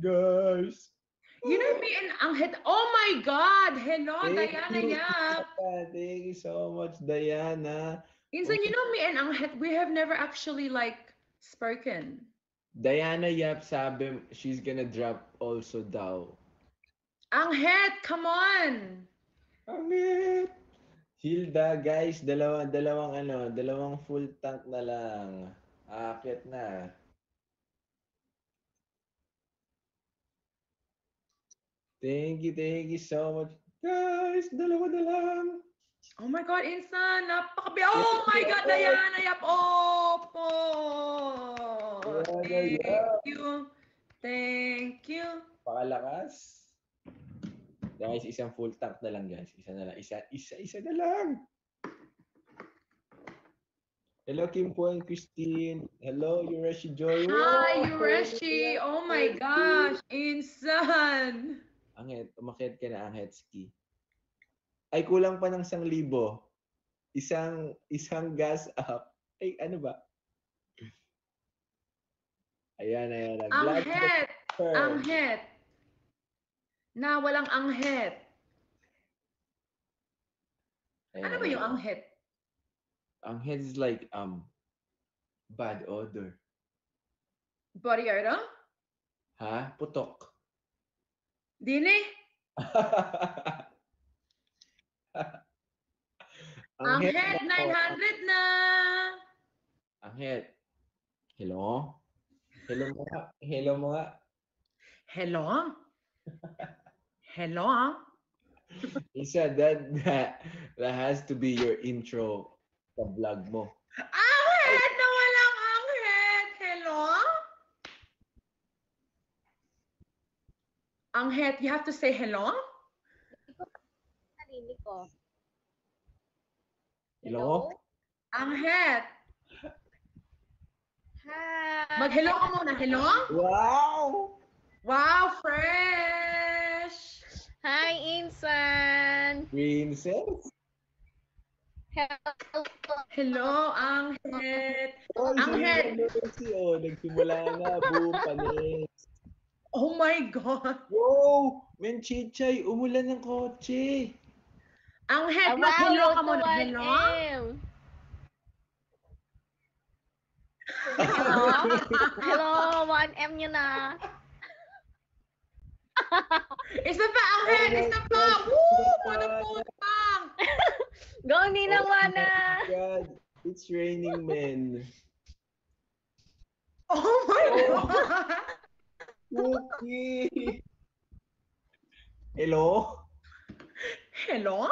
guys. You know me and Anghet. Oh my God! Hello, Thank Diana you, Yap. Thank you so much, Diana. Insan, you know me and Anghet, we have never actually like spoken. Diana Yap sabi she's gonna drop also daw. Anghet, come on! Angit! Hilda, guys, dalawa, dalawang ano, dalawang full tank na lang. Akit na. Thank you, thank you so much. Guys, dalawa na lang. Oh my God, Insan, napakabi. Oh my God, Diana Yap. Opo! Thank you. Thank you. Pakalakas. Guys, isang full tank na lang, guys. Isa na lang. Isa, isa, isa na lang. Hello, Kim Po and Christine. Hello, Yureshi Joy. Hi, Wow! Yureshi. Oh my gosh, Insan. Anghet, umakyat ka na, Anghetski. Ay, kulang pa ng isang libo. Isang, isang gas up. Ay, ano ba? Ayan, ayan. Confirm. Anghet. Na walang anghet. Ayan, Ano ba yung ayan. anghet? Anghet is like, um, bad odor. Body odor? Ha? Putok. Dini? Anghet, na- 900 na. Anghet. Hello? Hello mo nga. Hello mo nga. Hello? Hello? Isa, that, that, that has to be your intro sa vlog mo. Anghet na walang anghet. Hello? Anghet, you have to say hello? Narinig ko. Hello? Anghet. Hi. Mag-hello ka muna. Hello? Wow! Wow, fresh! Hi, Insan. Princess? Hello. Hello, Anghet. Oh, Anghet. si oh, nagsimula na, boom, panis. Oh my God. Wow! Men chichay, umulan ng kotse. Anghet, Wow, mag-hello ka road to muna. 1 Hello? Hello? Hello, 1M nyo na. Isa pa, Anghet! Oh my Isa pa! Woo! Isa pa. Manuputang! Go, Ninang Oh Wana. my God, it's raining men. Oh my Oh. God! Cookie! Hello? Hello?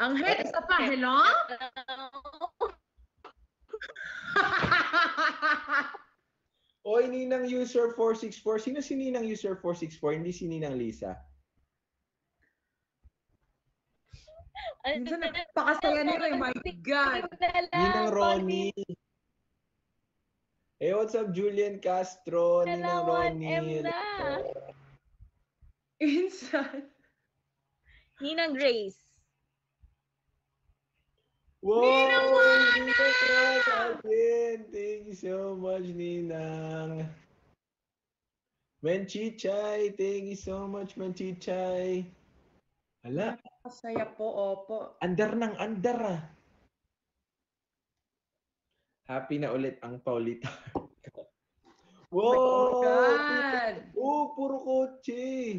Anghet, isa pa. Hello? Oy, Ninang User 464. Sino si Ninang User 464? Hindi si Ninang Lisa. Minsan nagpakasaya nila. Oh my God! Ninang Ronnie. Hey, what's up, Julian Castro? Ninang Hello, Ronnie. 1M na. Insan. Ninang Grace. Wow! Ninang Wana! Thank you so much, Ninang. Menchichay, thank you so much, Menchichay. Hala, Pasaya po, opo. andar ng andar ah. Happy na ulit ang Paulita. Oh wow! my God! Oh, puro kotse.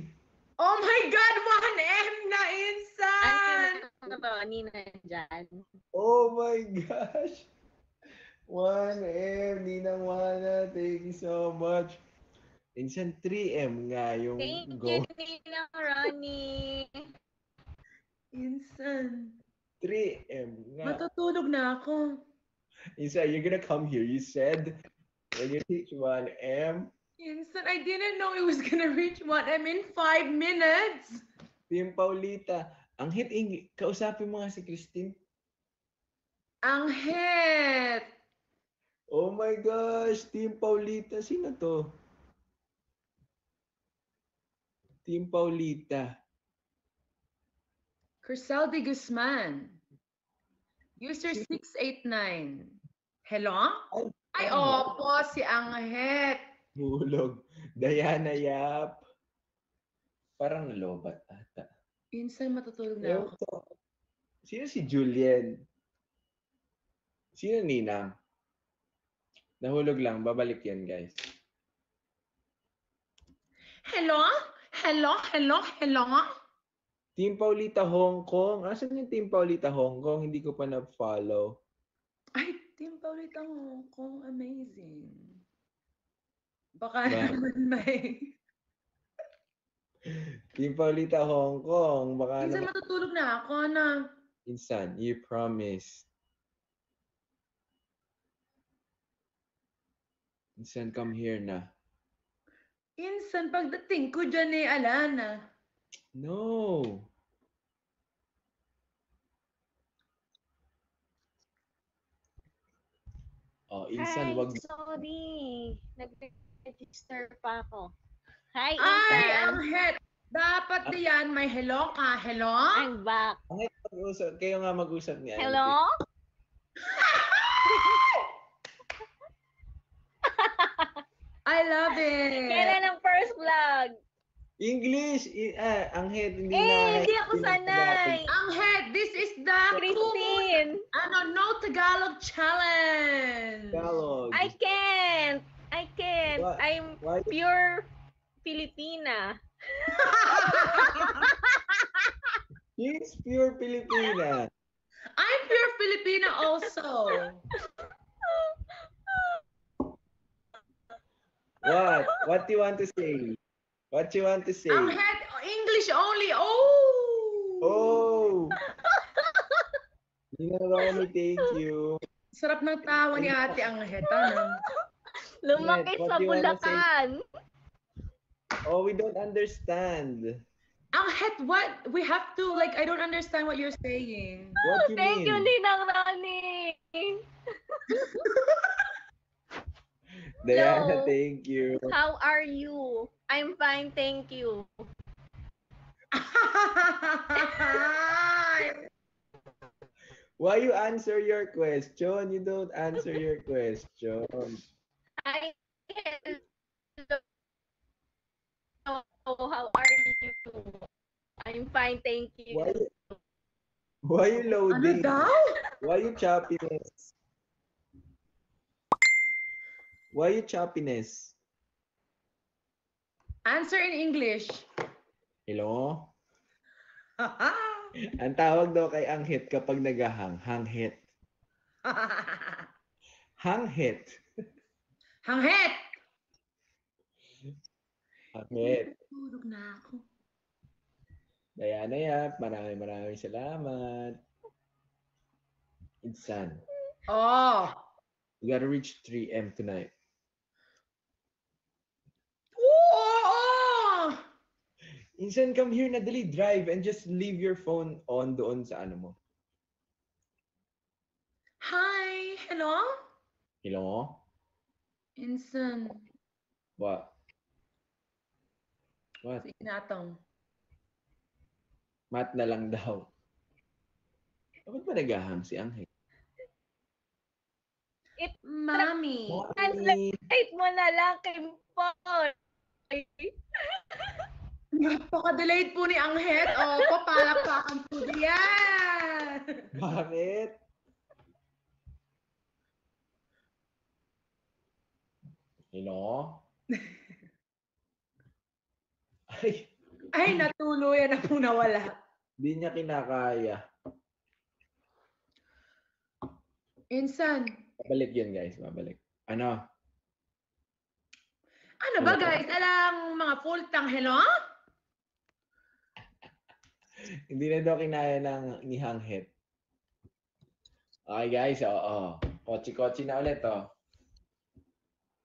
Oh my God! 1M na insan! Ano ba, Nina dyan? Oh my gosh. 1M, Ninang Wana, thank you so much. Minsan 3M nga yung Thank go. you, Ninang Ronnie. Insan. 3M nga. Matutulog na ako. Isa, you're gonna come here. You said when you teach 1M, Insan, I didn't know it was gonna reach 1M in 5 minutes. Team Paulita, ang hit ing kausapin mo nga si Christine. Ang hit! Oh my gosh, Team Paulita. Sino to? Team Paulita. Crisel de Guzman. User 689. Hello? Ay, opo, si Anghet. Hulog. Diana Yap. Parang lobat ata. Insan matutulog na Ewan ako. ko. Sino si Julian? Sino Ninang? Nahulog lang. Babalik yan, guys. Hello? Hello? Hello? Hello? Team Paulita Hong Kong. Asan yung Team Paulita Hong Kong? Hindi ko pa na-follow. Ay, Team Paulita Hong Kong, amazing. Baka Ba- naman may... Team Paulita Hong Kong. Baka Minsan naman. matutulog na ako na... Insan, you promise. Insan, come here na. Insan, pagdating ko dyan eh, Alana. No. Oh, insan, Hi, wag sorry. Nag-register pa ako. Hi, Ay, Insan. ang het! Dapat diyan may hello ka. Hello? I'm back. mag-usap. Kayo nga mag-usap ni Auntie. Hello? I love it. Kailan ang first vlog? English! I, ah, ang head, hindi Eh, na. hindi ako sanay. Ang het, this is the Christine, ano, no Tagalog challenge. Tagalog. I can't. I can't. What? I'm Why? pure Filipina. She's pure Filipina. I'm pure Filipina also. What? What do you want to say? What you want to say? Ang het, English only. Oh! Oh! Hindi na thank you. Sarap ng tawa ni ate ang het. Ano? Lumaki sa do you wanna say? Bulacan. Oh, we don't understand. Ang het, what? We have to, like, I don't understand what you're saying. What you Thank mean? you, Ninang Rani. Diana, Hello. thank you. How are you? I'm fine, thank you. Why you answer your question? You don't answer your question. I Hello, how are you? I'm fine, thank you. Why, why you ano loading? daw? Why you choppiness? Why you choppiness? Answer in English. Hello? Ang tawag daw kay anghit kapag nagahang, hanghit. Hanghit. Ang het! Hanghit. Tulog na ako. Diana Yap, maraming maraming salamat. Insan, Oh! we gotta reach 3M tonight. Oo! oo! Insan, come here na dali, drive and just leave your phone on doon sa ano mo. Hi! Hello? Hello? Insan. What? What? Si Inatong. Mat na lang daw. Bakit ba nagahang si Anghit? Mami. Translate mo na lang kay Paul. Napaka-delayed po ni Anghet. Opo, palakpakan po diyan. Bakit? Hello? Ay, Ay, natuluyan na po nawala. di niya kinakaya. Insan. Babalik yun, guys. Babalik. Ano? Ano ba guys? Alang mga full tang hello? Hindi na daw kinaya ng ni Hanghit. Okay, guys. Oo. Kochi-kochi na ulit, oh.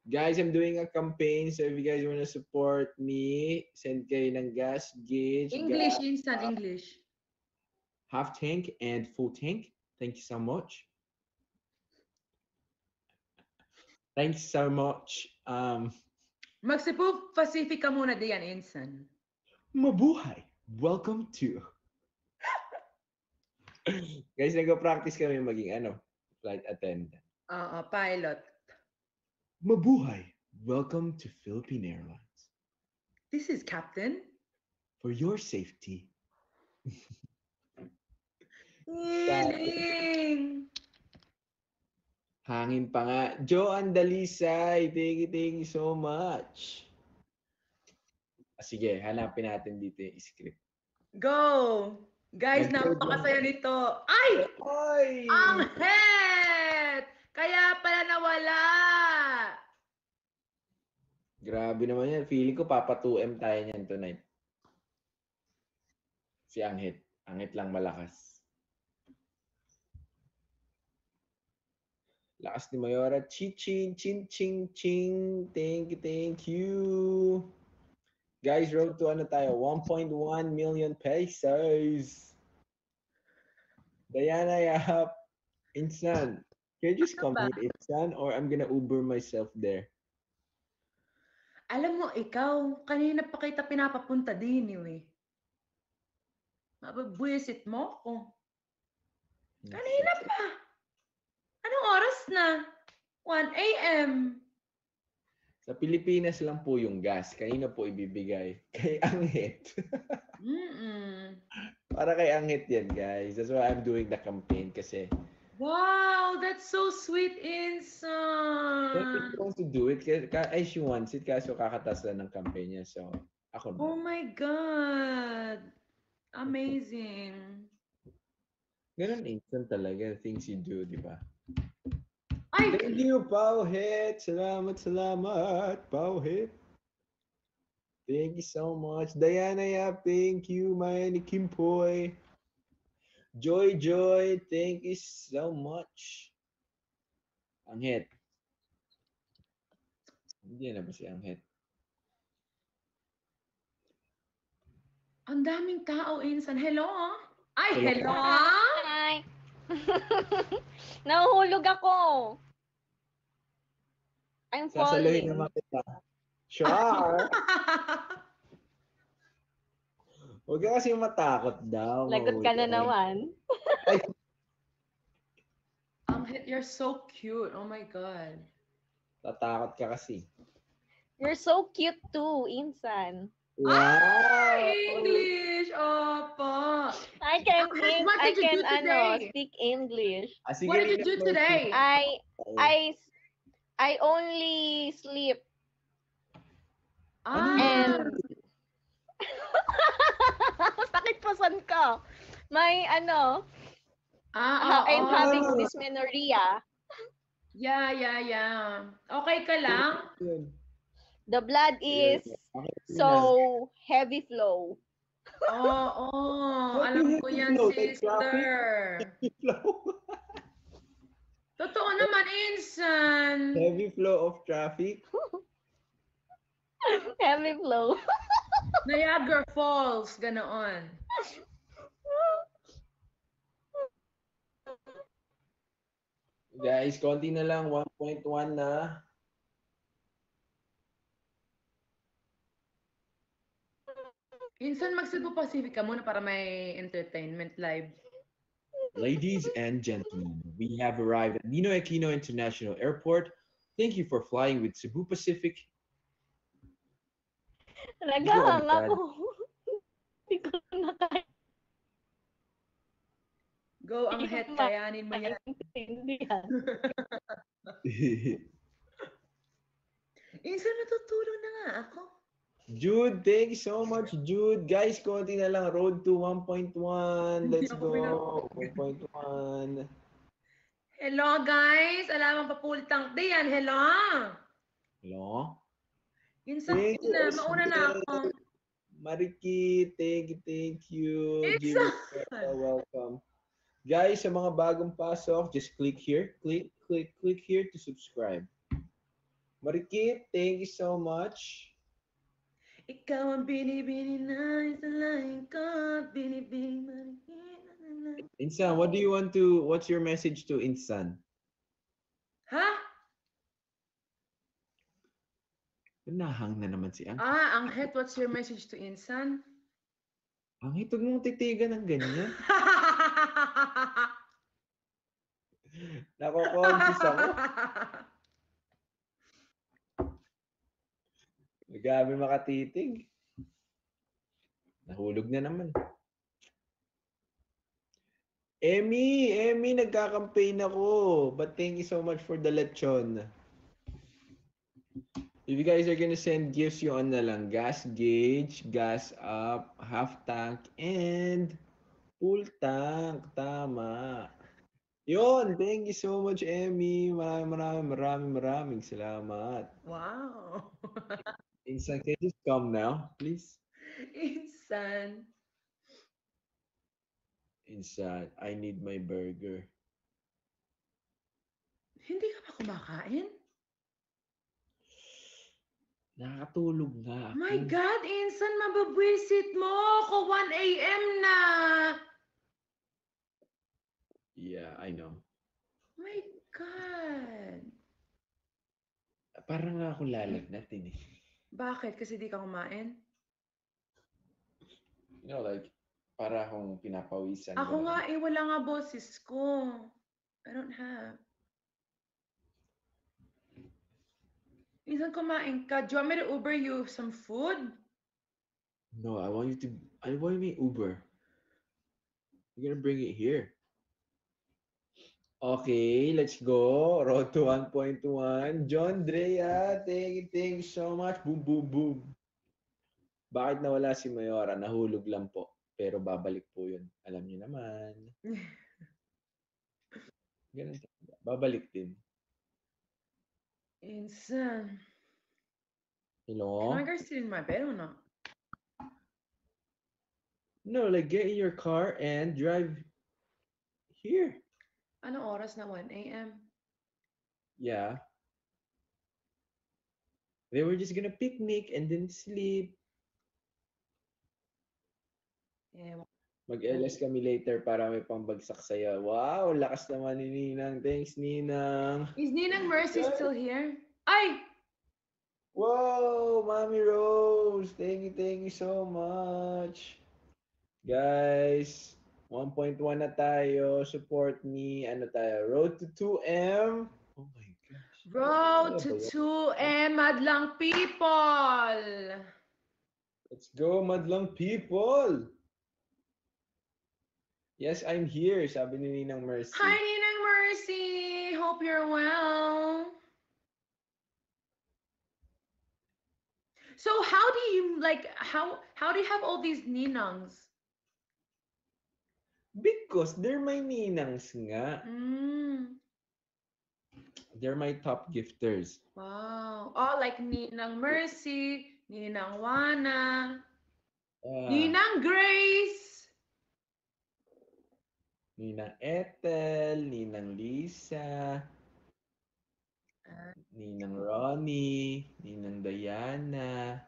Guys, I'm doing a campaign. So if you guys want to support me, send kayo ng gas gauge. English, gas, Insan, English. half tank and full tank. Thank you so much. Thanks so much. Um, Magsipo Pacific ka muna diyan, Insan. mabuhay. Welcome to. guys, nag-practice kami maging ano, flight attendant. Oo, pilot. Mabuhay. Welcome to Philippine Airlines. This is Captain. For your safety. Galing! Hangin pa nga. Joe Andalisay, thank you, thank you so much. Ah, sige, hanapin natin dito yung script. Go! Guys, napakasaya nito. Ay! Ay! Ang head! Kaya pala nawala! Grabe naman yan. Feeling ko papa 2M tayo niyan tonight. Si Anghit. Anghit lang malakas. Lakas ni Mayora. Chichin, chin, ching, ching. Thank you, thank you. Guys, road to ano tayo? 1.1 million pesos. Diana Yap. Insan. Can you just come Ano ba? here, Insan? Or I'm gonna Uber myself there. Alam mo, ikaw, kanina pa kita pinapapunta din eh. Mababwisit mo ako. Kanina pa. Anong oras na? 1 a.m. Sa Pilipinas lang po yung gas. Kanino po ibibigay? Kay Anghit. Para kay Anghit yan, guys. That's why I'm doing the campaign kasi Wow, that's so sweet, she Insan. wants to do it. Ay, she wants it. Kaso kakatas lang ng campaign niya. So, ako Oh na. my God. Amazing. Ganun instant talaga. Things you do, di ba? Ay, Thank you, Pauhit. Salamat, salamat, Pauhit. Thank you so much. Diana Yap, thank you. Mayani Kimpoy. Joy Joy, thank you so much. Anghit. Hindi na ba si Anghit? ang daming tao, Insan. Hello? Ay, Hello. hello? Hi! Nahuhulog ako. I'm Sasaluhin falling. naman kita. Sure. Huwag ka kasi matakot daw. Lagot ka na naman. Hit, you're so cute. Oh my God. Tatakot ka kasi. You're so cute too, Insan. Wow! English! Opo. I can What in, I can do ano, speak English. Ah, sige, What did you do today? I. I I only sleep Ah, and Sakit pasan ka. May ano, ah, ha- I'm oo. having dysmenorrhea. Yeah, yeah, yeah. Okay ka lang? The blood is so heavy flow. Oo, oh, What alam ko yan, sister. flow. Totoo naman, Insan. Heavy flow of traffic. Heavy flow. Niagara Falls, ganoon. Guys, konti na lang. 1.1 na. Insan, mag-Cebu Pacific ka muna para may entertainment live. Ladies and gentlemen, we have arrived at Nino Aquino International Airport. Thank you for flying with Cebu Pacific. Nagahang Bad. ako. Hindi ko na kaya Go, ang het, kayanin mo yan. maintindihan. Insan, natutulog na nga ako. Jude, thank you so much, Jude. Guys, konti na lang. Road to 1.1. Let's go. 1.1. Hello, guys. Alam ang papultang di yan. Hello. Hello? Insan, Thank you, na, mauna na ako. Mariki, thank you, thank you. It's Jimmy, welcome. Guys, sa mga bagong pasok, just click here. Click, click, click here to subscribe. Mariki, thank you so much. Ikaw ang binibini na sa lahin ko. Binibini marikina. Insan, what do you want to, what's your message to Insan? Ha? Nahang na naman si Ang. Ah, ang het, what's your message to Insan? Ang hitog mong titigan ng ganyan. Nako-conscious ako. Grabe makatitig. Nahulog na naman. Emmy, Emmy, nagka-campaign ako. But thank you so much for the lechon. If you guys are gonna send gifts, you on na lang. Gas gauge, gas up, half tank, and full tank. Tama. Yon, thank you so much, Emmy. Maraming, maraming, maraming, maraming salamat. Wow. Insan, can you just come now, please? Insan. Insan, I need my burger. Hindi ka pa kumakain? Nakatulog nga ako. My God, Insan, mababwisit mo. Ako 1 a.m. na. Yeah, I know. My God. Parang nga ako lalagnat eh. Bakit? Kasi di ka kumain? You know, like, para akong pinapawisan. Ako nga eh, wala nga boses ko. I don't have. Minsan kumain ka. Do you want me to Uber you some food? No, I want you to, I want to Uber. You're gonna bring it here. Okay, let's go. Road to 1.1. John Drea, thank you, thank you so much. Boom, boom, boom. Bakit nawala si Mayora? Nahulog lang po. Pero babalik po yun. Alam niyo naman. Ganun talaga. Babalik din. Insan. Hello? Can I go sit in my bed or not? No, like get in your car and drive here. Ano oras na 1 a.m.? Yeah. They were just gonna picnic and then sleep. Eh, Mag-LS kami later para may pambagsak sa'yo. Wow, lakas naman ni Ninang. Thanks, Ninang. Is Ninang Mercy still here? Ay! Whoa, Mommy Rose. Thank you, thank you so much. Guys, 1.1 na tayo. Support me. Ano tayo? Road to 2M. Oh my gosh. Road to 2M, madlang people! Let's go, madlang people! Yes, I'm here, sabi ni Ninang Mercy. Hi, Ninang Mercy! Hope you're well. So how do you like how how do you have all these ninangs? Because they're my ninangs nga. Mm, They're my top gifters. wow. Oh, like Ninang Mercy, Ninang Wana, Ah, Ninang Grace. Ninang Ethel, Ninang Lisa, Ah. Ninang Ronnie, Ninang Diana.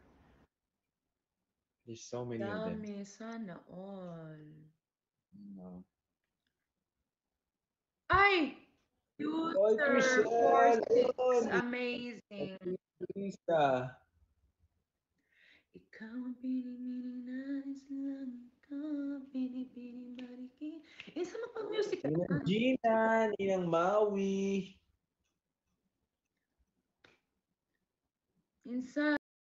There's so many of them. Dami, sana all. No. Ay! User Chriselle! four six, Ayun! amazing. Lisa. Ikaw ang pinipiling nais lang ikaw, pinipiling balikin. Eh, sa magpag-music ka Ninang. Gina, Ninang Maui. Insan.